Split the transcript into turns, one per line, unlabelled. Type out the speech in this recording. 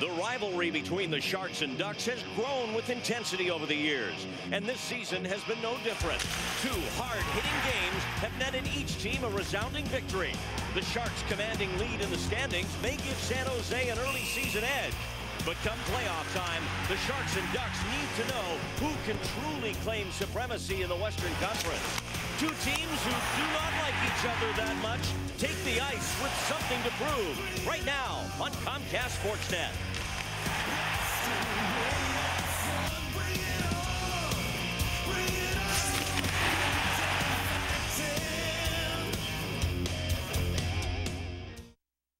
The rivalry between the Sharks and Ducks has grown with intensity over the years, and this season has been no different. Two hard-hitting games have netted each team a resounding victory. The Sharks' commanding lead in the standings may give San Jose an early season edge, but come playoff time, the Sharks and Ducks need to know who can truly claim supremacy in the Western Conference. Two teams who do not like each other that much take the ice with something to prove right now on Comcast Sportsnet.